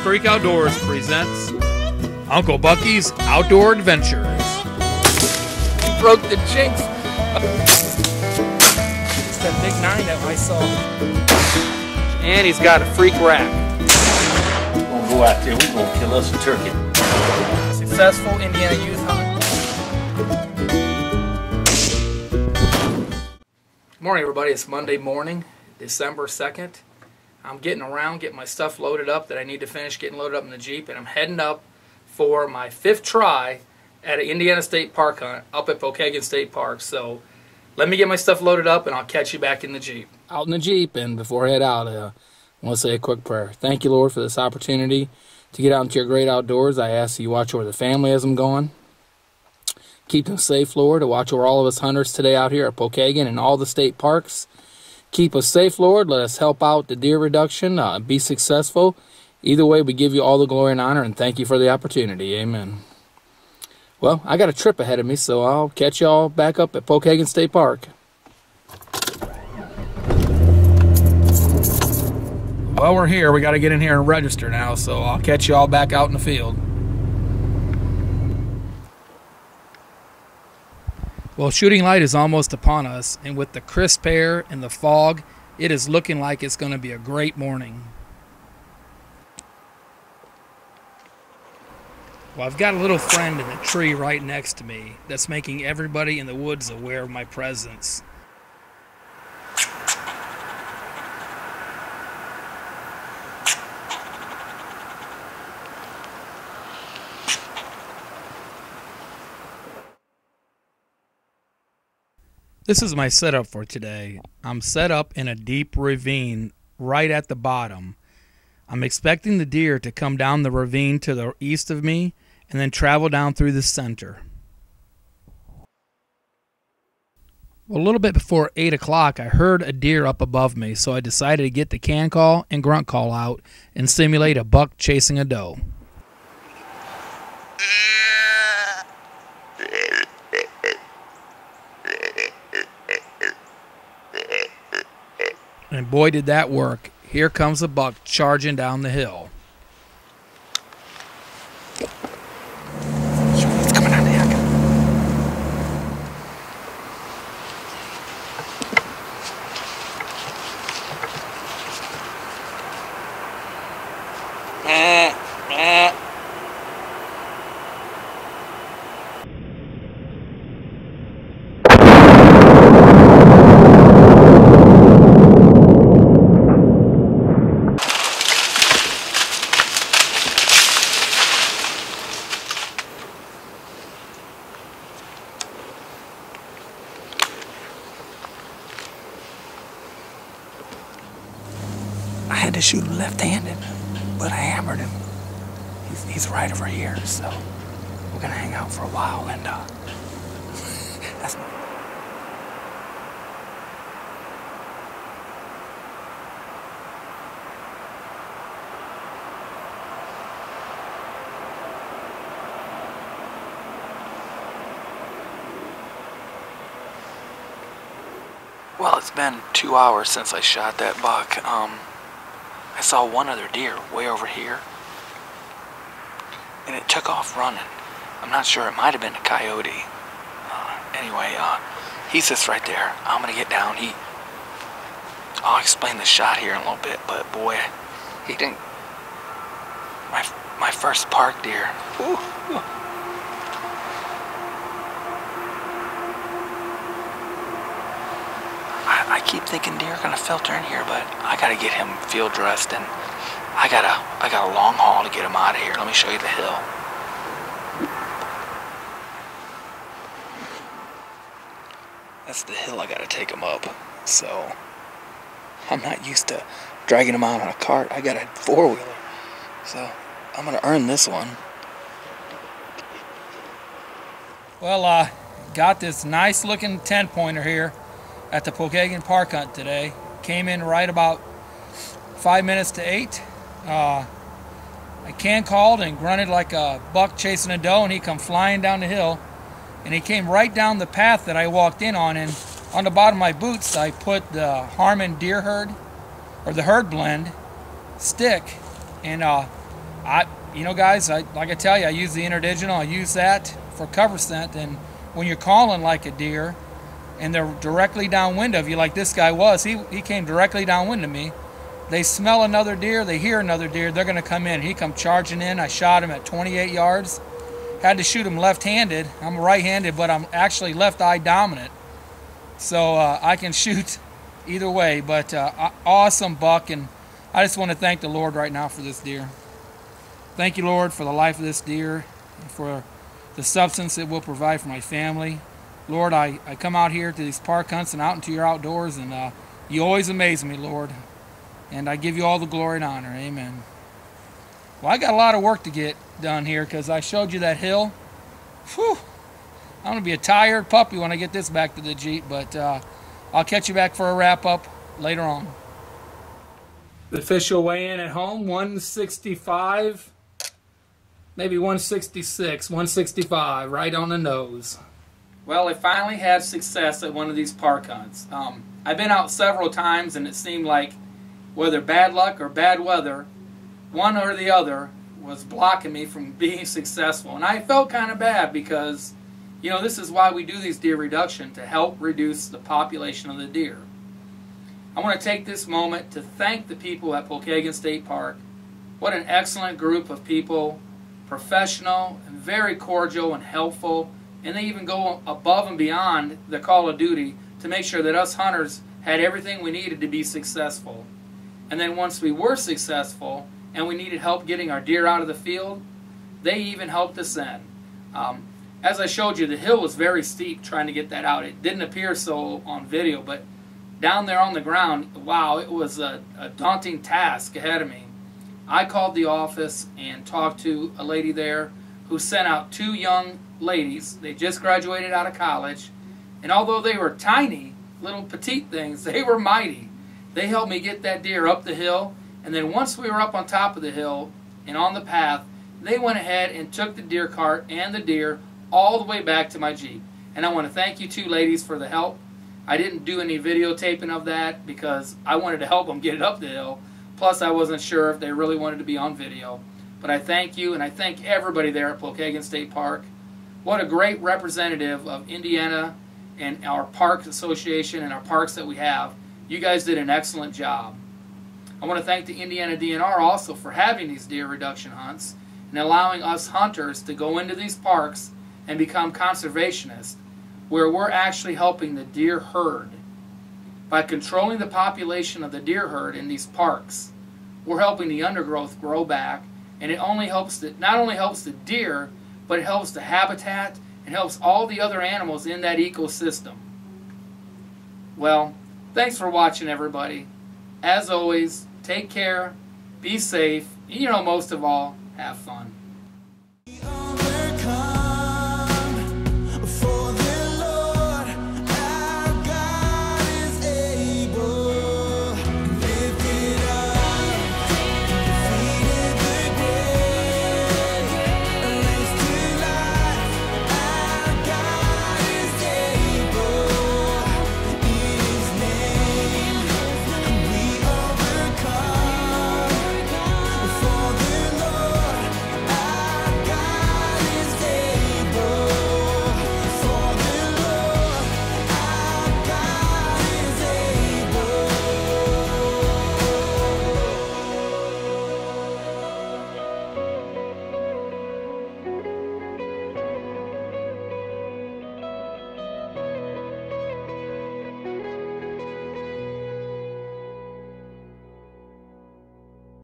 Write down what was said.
Lost Creek Outdoors presents Uncle Bucky's Outdoor Adventures. He broke the jinx. It's that big nine that I saw. And he's got a freak rack. We'll go out there, we're gonna kill us a turkey. Successful Indiana youth hunt. Morning, everybody. It's Monday morning, December 2nd. I'm getting around, getting my stuff loaded up that I need to finish getting loaded up in the Jeep, and I'm heading up for my fifth try at an Indiana State Park hunt up at Pokagon State Park. So let me get my stuff loaded up, and I'll catch you back in the Jeep. Out in the Jeep, and before I head out, uh, I want to say a quick prayer. Thank you, Lord, for this opportunity to get out into your great outdoors. I ask you watch over the family as I'm going. Keep them safe, Lord. To watch over all of us hunters today out here at Pokagon and all the state parks. Keep us safe, Lord. Let us help out the deer reduction. Uh, be successful. Either way, we give you all the glory and honor and thank you for the opportunity. Amen. Well, I got a trip ahead of me, so I'll catch y'all back up at Pokagon State Park. Well, we're here. We got to get in here and register now, so I'll catch you all back out in the field. Well, shooting light is almost upon us, and with the crisp air and the fog, it is looking like it's going to be a great morning. Well, I've got a little friend in the tree right next to me that's making everybody in the woods aware of my presence. This is my setup for today. I'm set up in a deep ravine right at the bottom. I'm expecting the deer to come down the ravine to the east of me and then travel down through the center. A little bit before 8 o'clock, I heard a deer up above me, so I decided to get the can call and grunt call out and simulate a buck chasing a doe. And boy, did that work. Here comes a buck charging down the hill. It's coming down the hill. I had to shoot him left-handed, but I hammered him. He's, he's right over here, so we're gonna hang out for a while, and uh, that's. Well, it's been two hours since I shot that buck. Um, I saw one other deer way over here, and it took off running. I'm not sure, it might have been a coyote. Uh, anyway, uh, he's just right there. I'm gonna get down. He, I'll explain the shot here in a little bit, but boy, he didn't. My my first park deer. Ooh. I, I keep thinking deer are gonna filter in here, but I gotta get him field dressed, and I gotta I got a long haul to get him out of here. Let me show you the hill. That's the hill I gotta take him up. So I'm not used to dragging him out on a cart. I got a four wheeler, so I'm gonna earn this one. Well, uh, got this nice looking 10 pointer here at the Pokagon Park Hunt today. Came in right about five minutes to eight. Uh, I can called and grunted like a buck chasing a doe, and he come flying down the hill. And he came right down the path that I walked in on. And on the bottom of my boots, I put the Harmon Deer Herd, or the Herd Blend stick. And uh, I, you know, guys, I, like I tell you, I use the interdigital. I use that for cover scent, and when you're calling like a deer, and they're directly downwind of you, like this guy was, he he came directly downwind of me. They smell another deer, they hear another deer, they're gonna come in. He come charging in. I shot him at 28 yards. Had to shoot him left-handed. I'm right-handed, but I'm actually left eye dominant, so uh, I can shoot either way. But uh, awesome buck, and I just want to thank the Lord right now for this deer. Thank you, Lord, for the life of this deer, for the substance it will provide for my family. Lord, I, I come out here to these park hunts and out into your outdoors, and uh, you always amaze me, Lord. And I give you all the glory and honor. Amen. Well, I got a lot of work to get done here because I showed you that hill. Whew. I'm going to be a tired puppy when I get this back to the Jeep, but uh, I'll catch you back for a wrap up later on. The official weigh in at home 165 maybe 166, 165, right on the nose. Well, I finally had success at one of these park hunts. Um, I've been out several times, and it seemed like whether bad luck or bad weather, one or the other was blocking me from being successful. And I felt kind of bad because, you know, this is why we do these deer reduction to help reduce the population of the deer. I want to take this moment to thank the people at Pokagon State Park. What an excellent group of people professional and very cordial and helpful. And they even go above and beyond the call of duty to make sure that us hunters had everything we needed to be successful. And then once we were successful and we needed help getting our deer out of the field, they even helped us then. Um, as I showed you, the hill was very steep trying to get that out. It didn't appear so on video, but down there on the ground, wow, it was a, a daunting task ahead of me. I called the office and talked to a lady there who sent out two young ladies. They just graduated out of college. And although they were tiny, little petite things, they were mighty. They helped me get that deer up the hill. And then once we were up on top of the hill and on the path, they went ahead and took the deer cart and the deer all the way back to my Jeep. And I want to thank you two ladies for the help. I didn't do any videotaping of that because I wanted to help them get it up the hill. Plus, I wasn't sure if they really wanted to be on video. But I thank you, and I thank everybody there at Pokagon State Park. What a great representative of Indiana and our Park Association and our parks that we have. You guys did an excellent job. I want to thank the Indiana DNR also for having these deer reduction hunts and allowing us hunters to go into these parks and become conservationists, where we're actually helping the deer herd by controlling the population of the deer herd in these parks, we're helping the undergrowth grow back, and it only helps the, not only helps the deer, but it helps the habitat and helps all the other animals in that ecosystem. Well, thanks for watching, everybody. As always, take care, be safe, and you know, most of all, have fun.